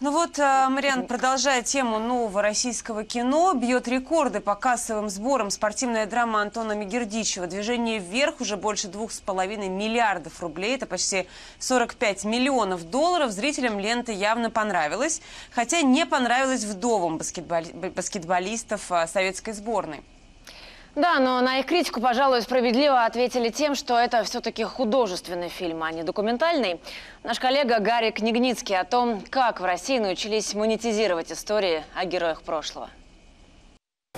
Ну вот, э, Мариан, продолжая тему нового российского кино, бьет рекорды по кассовым сборам спортивная драма Антона Мегердичева. Движение вверх уже больше двух с половиной миллиардов рублей. Это почти 45 миллионов долларов. Зрителям лента явно понравилась. Хотя не понравилась вдовам баскетболи- баскетболистов э, советской сборной. Да, но на их критику, пожалуй, справедливо ответили тем, что это все-таки художественный фильм, а не документальный. Наш коллега Гарри Книгницкий о том, как в России научились монетизировать истории о героях прошлого.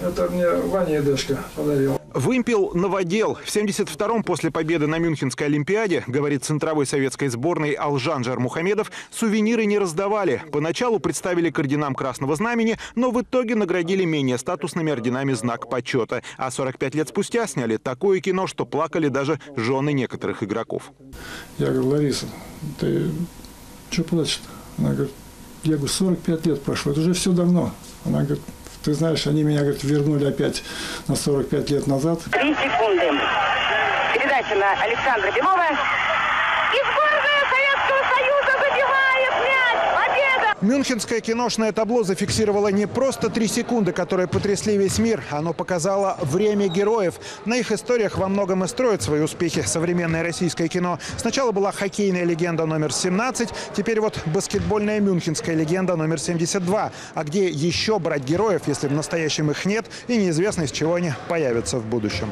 Это мне Ваня Едешко подарил. Вымпел новодел. В 72-м после победы на Мюнхенской Олимпиаде, говорит центровой советской сборной Алжан Жармухамедов, сувениры не раздавали. Поначалу представили к орденам Красного Знамени, но в итоге наградили менее статусными орденами знак почета. А 45 лет спустя сняли такое кино, что плакали даже жены некоторых игроков. Я говорю, Лариса, ты что плачешь-то? Она говорит, я говорю, 45 лет прошло, это уже все давно. Она говорит, ты знаешь, они меня, говорит, вернули опять на 45 лет назад. Три секунды. Передача на Александра Белова. И сборная Советского Союза забивает мяч. Победа! Мюнхенское киношное табло зафиксировало не просто три секунды, которые потрясли весь мир. Оно показало время героев. На их историях во многом и строят свои успехи современное российское кино. Сначала была хоккейная легенда номер 17, теперь вот баскетбольная мюнхенская легенда номер 72. А где еще брать героев, если в настоящем их нет и неизвестно, из чего они появятся в будущем?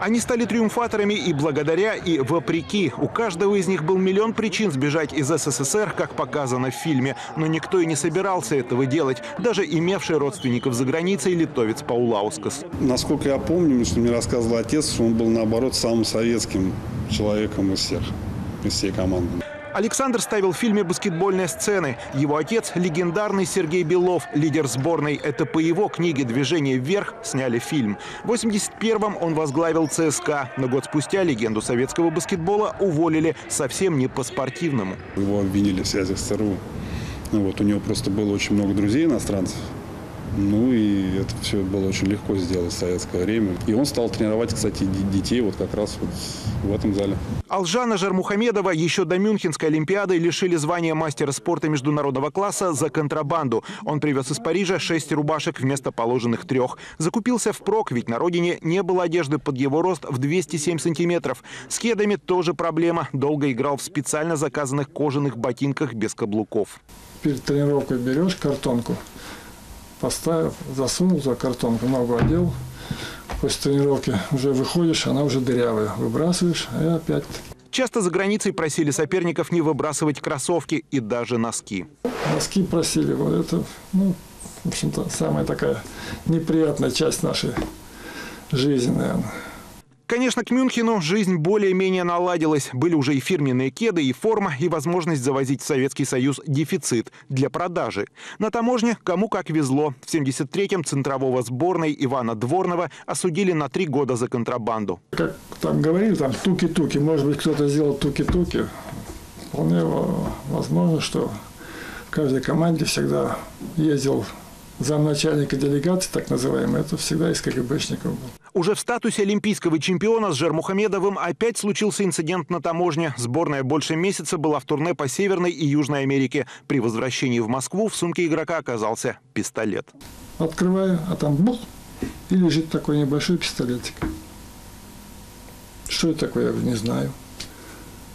Они стали триумфаторами и благодаря, и вопреки. У каждого из них был миллион причин сбежать из СССР, как показано в фильме. Но никто и не собирался этого делать, даже имевший родственников за границей литовец Паулаускас. Насколько я помню, что мне рассказывал отец, что он был, наоборот, самым советским человеком из всех, из всей команды. Александр ставил в фильме баскетбольные сцены. Его отец – легендарный Сергей Белов, лидер сборной. Это по его книге «Движение вверх» сняли фильм. В 81-м он возглавил ЦСКА. Но год спустя легенду советского баскетбола уволили совсем не по-спортивному. Его обвинили в связях с ЦРУ. Ну, вот, у него просто было очень много друзей иностранцев. Ну и это все было очень легко сделать в советское время. И он стал тренировать, кстати, детей вот как раз вот в этом зале. Алжана Жармухамедова еще до Мюнхенской Олимпиады лишили звания мастера спорта международного класса за контрабанду. Он привез из Парижа шесть рубашек вместо положенных трех. Закупился впрок, ведь на родине не было одежды под его рост в 207 сантиметров. С кедами тоже проблема. Долго играл в специально заказанных кожаных ботинках без каблуков. Перед тренировкой берешь картонку, поставил, засунул за картонку, ногу одел. После тренировки уже выходишь, она уже дырявая. Выбрасываешь, и опять Часто за границей просили соперников не выбрасывать кроссовки и даже носки. носки просили. Вот это, ну, в общем-то, самая такая неприятная часть нашей жизни, наверное. Конечно, к Мюнхену жизнь более-менее наладилась. Были уже и фирменные кеды, и форма, и возможность завозить в Советский Союз дефицит для продажи. На таможне кому как везло. В 73-м центрового сборной Ивана Дворного осудили на три года за контрабанду. Как там говорили, там туки-туки, может быть, кто-то сделал туки-туки. Вполне во- возможно, что в каждой команде всегда ездил замначальника делегации, так называемый, это всегда из КГБшников был. Уже в статусе олимпийского чемпиона с Жермухамедовым опять случился инцидент на таможне. Сборная больше месяца была в турне по Северной и Южной Америке. При возвращении в Москву в сумке игрока оказался пистолет. Открываю, а там бух, и лежит такой небольшой пистолетик. Что это такое? Я не знаю.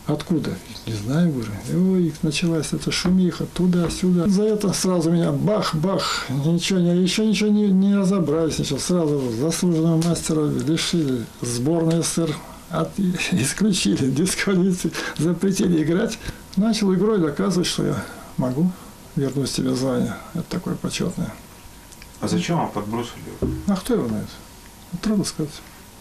Откуда? Не знаю, говорю. Ой, началась эта шумиха туда-сюда. За это сразу меня бах-бах. Ничего, не, еще ничего не, не разобрались. Ничего. Сразу заслуженного мастера лишили сборной СССР. От, исключили, дисквалифицировали, запретили играть. Начал игрой доказывать, что я могу вернуть себе звание. Это такое почетное. А зачем вам подбросили? А кто его знает? Трудно сказать.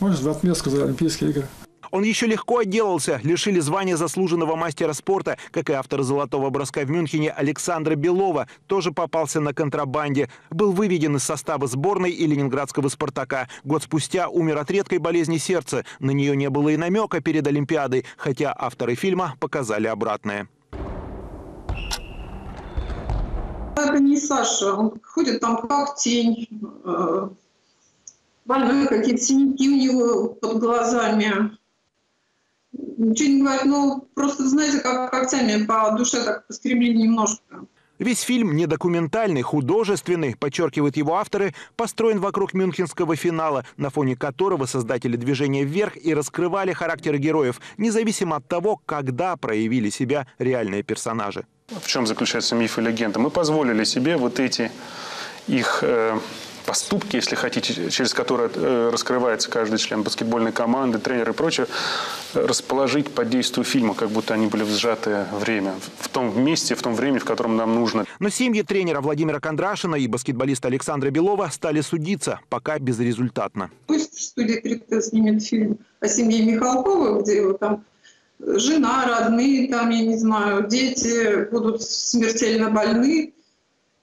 Может, в отместку за Олимпийские игры. Он еще легко отделался. Лишили звания заслуженного мастера спорта, как и автор «Золотого броска» в Мюнхене Александра Белова. Тоже попался на контрабанде. Был выведен из состава сборной и ленинградского «Спартака». Год спустя умер от редкой болезни сердца. На нее не было и намека перед Олимпиадой, хотя авторы фильма показали обратное. Это не Саша, он ходит там как тень, э, больной, какие-то синяки у него под глазами. Ничего не говорит, ну, просто, знаете, как когтями по душе так поскребли немножко. Весь фильм не документальный, художественный, подчеркивают его авторы, построен вокруг мюнхенского финала, на фоне которого создатели движения «Вверх» и раскрывали характеры героев, независимо от того, когда проявили себя реальные персонажи. В чем заключается миф и легенда? Мы позволили себе вот эти их э, поступки, если хотите, через которые э, раскрывается каждый член баскетбольной команды, тренер и прочее, расположить под действию фильма, как будто они были в сжатое время, в том месте, в том времени, в котором нам нужно. Но семьи тренера Владимира Кондрашина и баскетболиста Александра Белова стали судиться, пока безрезультатно. Пусть студия 3 снимет фильм о семье Михалкова, где его там жена, родные, там, я не знаю, дети будут смертельно больны,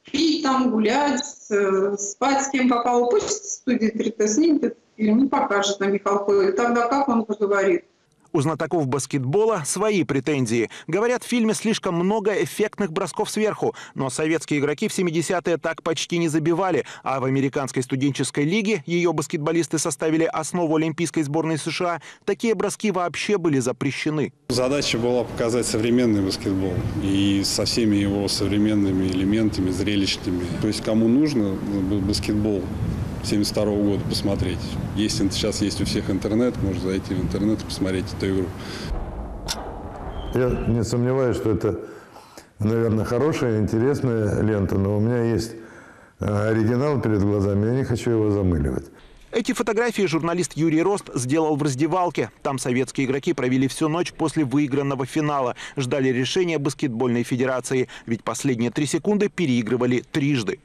пить там, гулять, э, спать с кем попало. Пусть студия 3Т снимет этот фильм и покажет на Михалкове. Тогда как он поговорит? У знатоков баскетбола свои претензии. Говорят, в фильме слишком много эффектных бросков сверху. Но советские игроки в 70-е так почти не забивали. А в американской студенческой лиге ее баскетболисты составили основу Олимпийской сборной США. Такие броски вообще были запрещены. Задача была показать современный баскетбол и со всеми его современными элементами, зрелищными. То есть кому нужно баскетбол 72 года посмотреть. Если сейчас есть у всех интернет, можно зайти в интернет и посмотреть эту игру. Я не сомневаюсь, что это, наверное, хорошая, интересная лента, но у меня есть э, оригинал перед глазами, я не хочу его замыливать. Эти фотографии журналист Юрий Рост сделал в раздевалке. Там советские игроки провели всю ночь после выигранного финала. Ждали решения баскетбольной федерации. Ведь последние три секунды переигрывали трижды.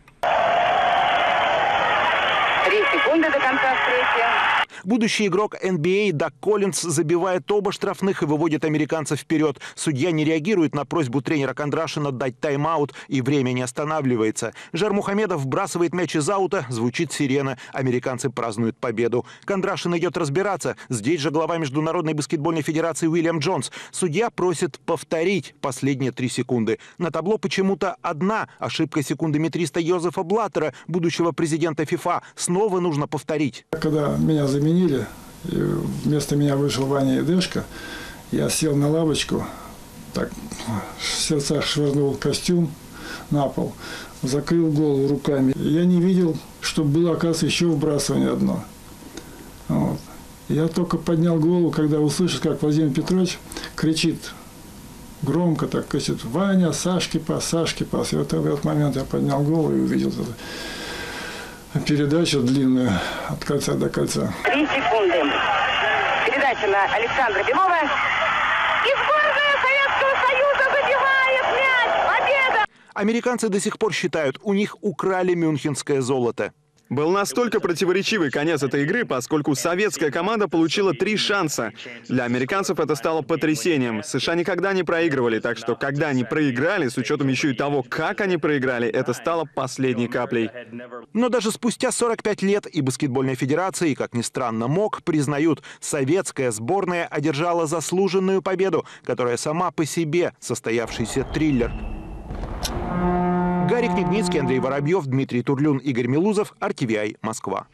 Три секунды до конца встречи. Будущий игрок NBA Дак Коллинз забивает оба штрафных и выводит американцев вперед. Судья не реагирует на просьбу тренера Кондрашина дать тайм-аут, и время не останавливается. Жар Мухамедов вбрасывает мяч из аута, звучит сирена. Американцы празднуют победу. Кондрашин идет разбираться. Здесь же глава Международной баскетбольной федерации Уильям Джонс. Судья просит повторить последние три секунды. На табло почему-то одна ошибка секундометриста Йозефа Блаттера, будущего президента ФИФА. Снова нужно повторить. Когда меня заменили, и вместо меня вышел Ваня Едешко, я сел на лавочку, так в сердцах швырнул костюм на пол, закрыл голову руками. Я не видел, что было, оказывается, еще выбрасывание одно. Вот. Я только поднял голову, когда услышал, как Владимир Петрович кричит громко, так кричит, Ваня, Сашки пас, Сашки пас. И вот в этот момент я поднял голову и увидел это передачу длинную от кольца до кольца. Три секунды. Передача на Александра Белова. И сборная Советского Союза забивает мяч. Победа! Американцы до сих пор считают, у них украли мюнхенское золото. Был настолько противоречивый конец этой игры, поскольку советская команда получила три шанса. Для американцев это стало потрясением. США никогда не проигрывали, так что когда они проиграли, с учетом еще и того, как они проиграли, это стало последней каплей. Но даже спустя 45 лет и баскетбольная федерация, и, как ни странно, МОК признают, советская сборная одержала заслуженную победу, которая сама по себе состоявшийся триллер. Гарик Княгницкий, Андрей Воробьев, Дмитрий Турлюн, Игорь Милузов, RTVI, Москва.